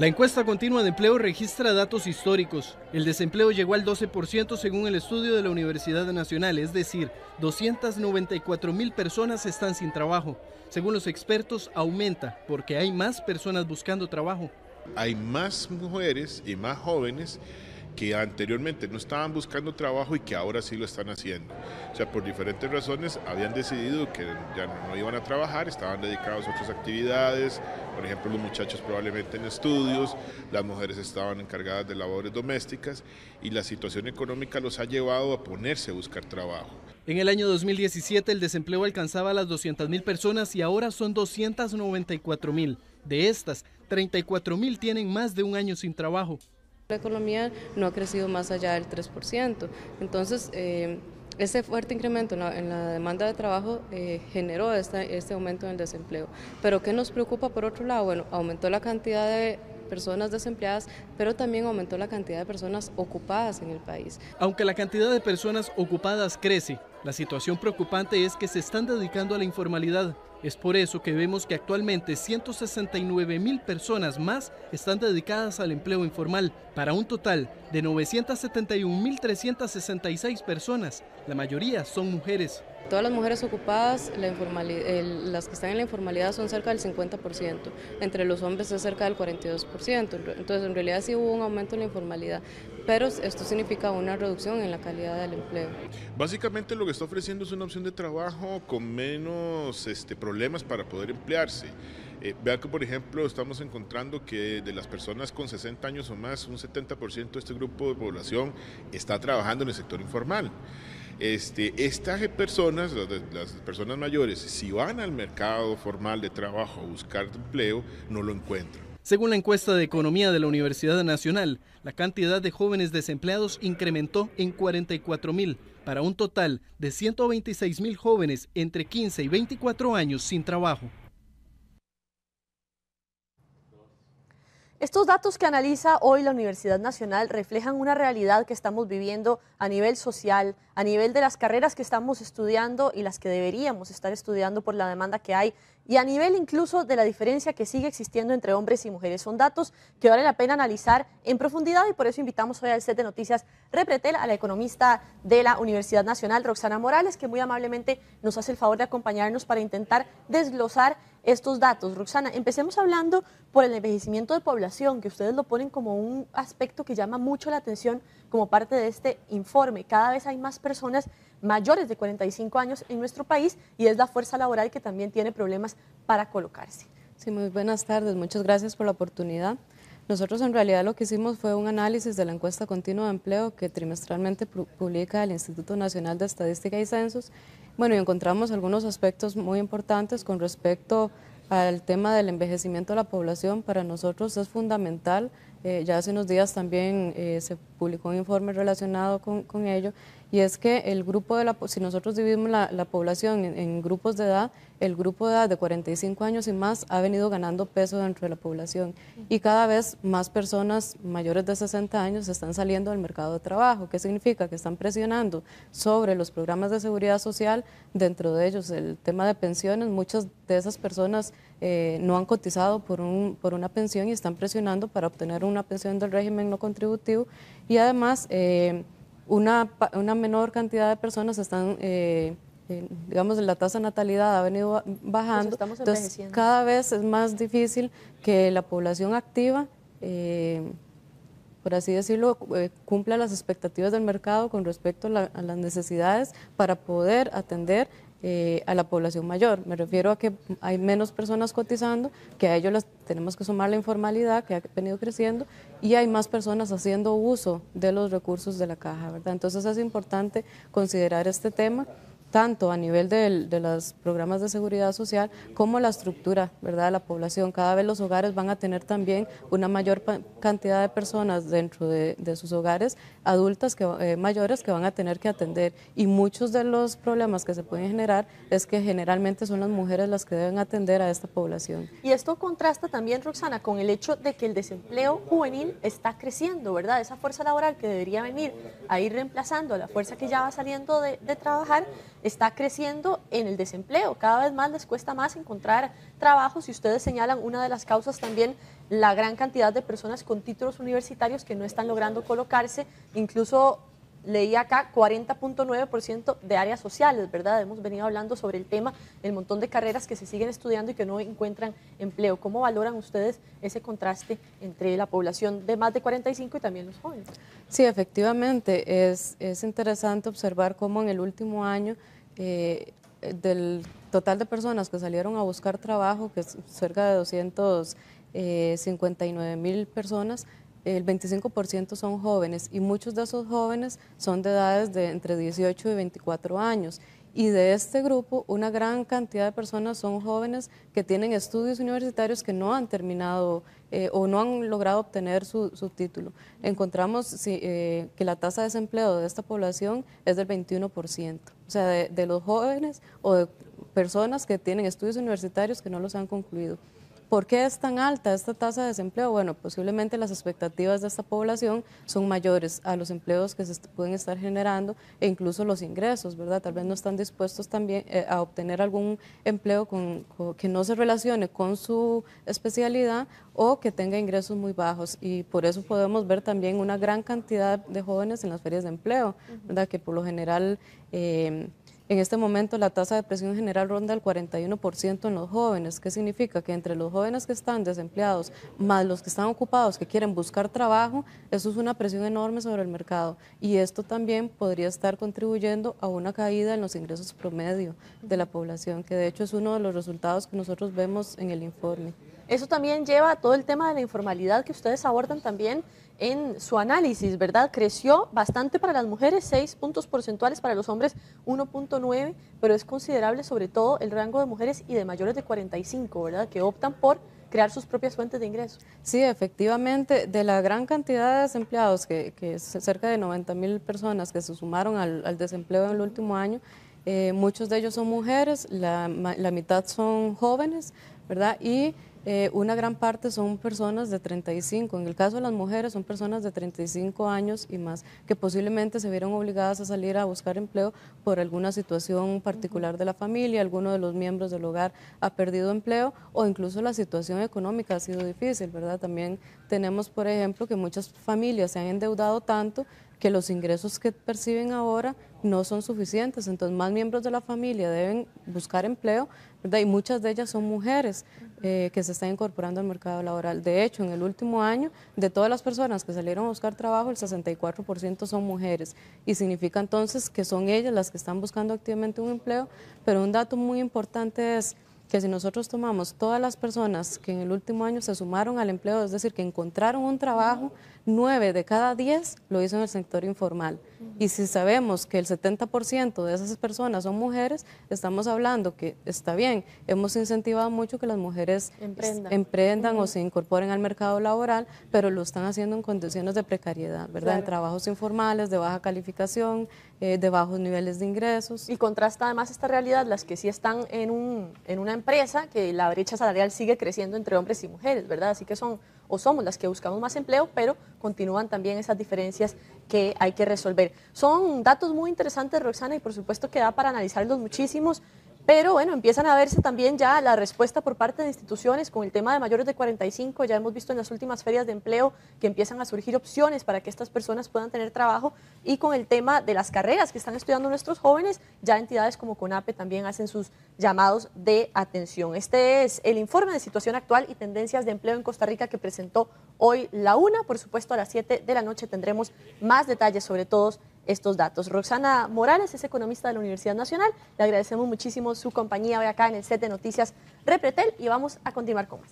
La encuesta continua de empleo registra datos históricos. El desempleo llegó al 12% según el estudio de la Universidad Nacional, es decir, 294 mil personas están sin trabajo. Según los expertos, aumenta porque hay más personas buscando trabajo. Hay más mujeres y más jóvenes que anteriormente no estaban buscando trabajo y que ahora sí lo están haciendo. O sea, por diferentes razones habían decidido que ya no, iban a trabajar, estaban dedicados a otras actividades, por ejemplo los muchachos probablemente en estudios, las mujeres estaban encargadas de labores domésticas y la situación económica los ha llevado a ponerse a buscar trabajo. En el año 2017 el desempleo alcanzaba las 200 mil personas y ahora son 294 mil. De estas, 34 mil tienen más de un año sin trabajo. La economía no ha crecido más allá del 3%. Entonces, eh, ese fuerte incremento en la, demanda de trabajo eh, generó este aumento en el desempleo. Pero ¿qué nos preocupa por otro lado? Bueno, aumentó la cantidad de personas desempleadas, pero también aumentó la cantidad de personas ocupadas en el país. Aunque la cantidad de personas ocupadas crece, la situación preocupante es que se están dedicando a la informalidad. Es por eso que vemos que actualmente 169 mil personas más están dedicadas al empleo informal, para un total de 971.366 personas. La mayoría son mujeres. Todas las mujeres ocupadas, la las que están en la informalidad son cerca del 50%, entre los hombres es cerca del 42%, entonces en realidad sí hubo un aumento en la informalidad, pero esto significa una reducción en la calidad del empleo. Básicamente lo que está ofreciendo es una opción de trabajo con menos este, problemas para poder emplearse. Eh, vea que, por ejemplo, estamos encontrando que de las personas con 60 años o más, un 70% de este grupo de población está trabajando en el sector informal. Este, estas personas, las personas mayores, si van al mercado formal de trabajo a buscar empleo, no lo encuentran. Según la encuesta de economía de la Universidad Nacional, la cantidad de jóvenes desempleados incrementó en 44 mil, para un total de 126 mil jóvenes entre 15 y 24 años sin trabajo. Estos datos que analiza hoy la Universidad Nacional reflejan una realidad que estamos viviendo a nivel social, a nivel de las carreras que estamos estudiando y las que deberíamos estar estudiando por la demanda que hay y a nivel incluso de la diferencia que sigue existiendo entre hombres y mujeres. Son datos que vale la pena analizar en profundidad y por eso invitamos hoy al set de noticias Repretel a la economista de la Universidad Nacional, Roxana Morales, que muy amablemente nos hace el favor de acompañarnos para intentar desglosar estos datos. Roxana, empecemos hablando por el envejecimiento de población, que ustedes lo ponen como un aspecto que llama mucho la atención como parte de este informe. Cada vez hay más personas mayores de 45 años en nuestro país y es la fuerza laboral que también tiene problemas para colocarse. Sí, muy buenas tardes. Muchas gracias por la oportunidad. Nosotros en realidad lo que hicimos fue un análisis de la encuesta continua de empleo que trimestralmente publica el Instituto Nacional de Estadística y Censos. Bueno, y encontramos algunos aspectos muy importantes con respecto al tema del envejecimiento de la población. Para nosotros es fundamental eh, ya hace unos días también eh, se publicó un informe relacionado con, con, ello, y es que el grupo de la, si nosotros dividimos la, la población en, grupos de edad, el grupo de edad de 45 años y más ha venido ganando peso dentro de la población y cada vez más personas mayores de 60 años están saliendo del mercado de trabajo. ¿Qué significa? Que están presionando sobre los programas de seguridad social, dentro de ellos el tema de pensiones, muchas de esas personas eh, no han cotizado por, un, por una pensión y están presionando para obtener una pensión del régimen no contributivo y además eh, una, una, menor cantidad de personas están, eh, digamos, la tasa de natalidad ha venido bajando, entonces cada vez es más difícil que la población activa por así decirlo, cumpla las expectativas del mercado con respecto a, las necesidades para poder atender eh, a la población mayor. Me refiero a que hay menos personas cotizando, que a ellos las tenemos que sumar la informalidad que ha venido creciendo y hay más personas haciendo uso de los recursos de la caja, ¿verdad? Entonces es importante considerar este tema tanto a nivel de, los programas de seguridad social como la estructura ¿verdad? de la población. Cada vez los hogares van a tener también una mayor cantidad de personas dentro de, sus hogares, adultas que, eh, mayores que van a tener que atender. Y muchos de los problemas que se pueden generar es que generalmente son las mujeres las que deben atender a esta población. Y esto contrasta también, Roxana, con el hecho de que el desempleo juvenil está creciendo, ¿verdad? Esa fuerza laboral que debería venir a ir reemplazando a la fuerza que ya va saliendo de, de trabajar está creciendo en el desempleo. Cada vez más les cuesta más encontrar trabajo. Si ustedes señalan una de las causas también la gran cantidad de personas con títulos universitarios que no están logrando colocarse, incluso leí acá 40.9% de áreas sociales, ¿verdad? Hemos venido hablando sobre el tema, el montón de carreras que se siguen estudiando y que no encuentran empleo. ¿Cómo valoran ustedes ese contraste entre la población de más de 45 y también los jóvenes? Sí, efectivamente, es, es interesante observar cómo en el último año eh, del total de personas que salieron a buscar trabajo, que es cerca de 259 mil personas, el 25% son jóvenes y muchos de esos jóvenes son de edades de entre 18 y 24 años. Y de este grupo, una gran cantidad de personas son jóvenes que tienen estudios universitarios que no han terminado eh, o no han logrado obtener su, título. Encontramos eh, que la tasa de desempleo de esta población es del 21%. O sea, de, de los jóvenes o de personas que tienen estudios universitarios que no los han concluido. ¿Por qué es tan alta esta tasa de desempleo? Bueno, posiblemente las expectativas de esta población son mayores a los empleos que se pueden estar generando e incluso los ingresos, ¿verdad? Tal vez no están dispuestos también eh, a obtener algún empleo que no se relacione con su especialidad o que tenga ingresos muy bajos y por eso podemos ver también una gran cantidad de jóvenes en las ferias de empleo, ¿verdad? Que por lo general... Eh, en este momento la tasa de presión general ronda el 41% en los jóvenes. ¿Qué significa? Que entre los jóvenes que están desempleados más los que están ocupados, que quieren buscar trabajo, eso es una presión enorme sobre el mercado. Y esto también podría estar contribuyendo a una caída en los ingresos promedio de la población, que de hecho es uno de los resultados que nosotros vemos en el informe. Eso también lleva a todo el tema de la informalidad que ustedes abordan también en su análisis, ¿verdad? Creció bastante para las mujeres, 6 puntos porcentuales, para los hombres 1.9, pero es considerable sobre todo el rango de mujeres y de mayores de 45, ¿verdad? Que optan por crear sus propias fuentes de ingresos. Sí, efectivamente, de la gran cantidad de desempleados, que, es cerca de 90 mil personas que se sumaron al, desempleo en el último año, eh, muchos de ellos son mujeres, la, la mitad son jóvenes, ¿verdad? Y eh, una gran parte son personas de 35. En el caso de las mujeres son personas de 35 años y más que posiblemente se vieron obligadas a salir a buscar empleo por alguna situación particular de la familia, alguno de los miembros del hogar ha perdido empleo o incluso la situación económica ha sido difícil, ¿verdad? También tenemos, por ejemplo, que muchas familias se han endeudado tanto que los ingresos que perciben ahora no son suficientes, entonces más miembros de la familia deben buscar empleo, ¿verdad? y muchas de ellas son mujeres eh, que se están incorporando al mercado laboral. De hecho, en el último año, de todas las personas que salieron a buscar trabajo, el 64% son mujeres, y significa entonces que son ellas las que están buscando activamente un empleo, pero un dato muy importante es que si nosotros tomamos todas las personas que en el último año se sumaron al empleo, es decir, que encontraron un trabajo, nueve de cada diez lo hizo en el sector informal. Y si sabemos que el 70% de esas personas son mujeres, estamos hablando que está bien, hemos incentivado mucho que las mujeres emprendan, o se incorporen al mercado laboral, pero lo están haciendo en condiciones de precariedad, ¿verdad? En trabajos informales, de baja calificación, eh, de bajos niveles de ingresos. Y contrasta además esta realidad, las que sí están en, un, en una empresa, que la brecha salarial sigue creciendo entre hombres y mujeres, ¿verdad? Así que son o somos las que buscamos más empleo, pero continúan también esas diferencias que hay que resolver. Son datos muy interesantes, Roxana, y por supuesto que da para analizarlos muchísimos. Pero bueno, empiezan a verse también ya la respuesta por parte de instituciones con el tema de mayores de 45. Ya hemos visto en las últimas ferias de empleo que empiezan a surgir opciones para que estas personas puedan tener trabajo. Y con el tema de las carreras que están estudiando nuestros jóvenes, ya entidades como CONAPE también hacen sus llamados de atención. Este es el informe de situación actual y tendencias de empleo en Costa Rica que presentó hoy la UNA. Por supuesto, a las 7 de la noche tendremos más detalles sobre todos estos datos. Roxana Morales es economista de la Universidad Nacional. Le agradecemos muchísimo su compañía hoy acá en el set de noticias Repretel y vamos a continuar con más.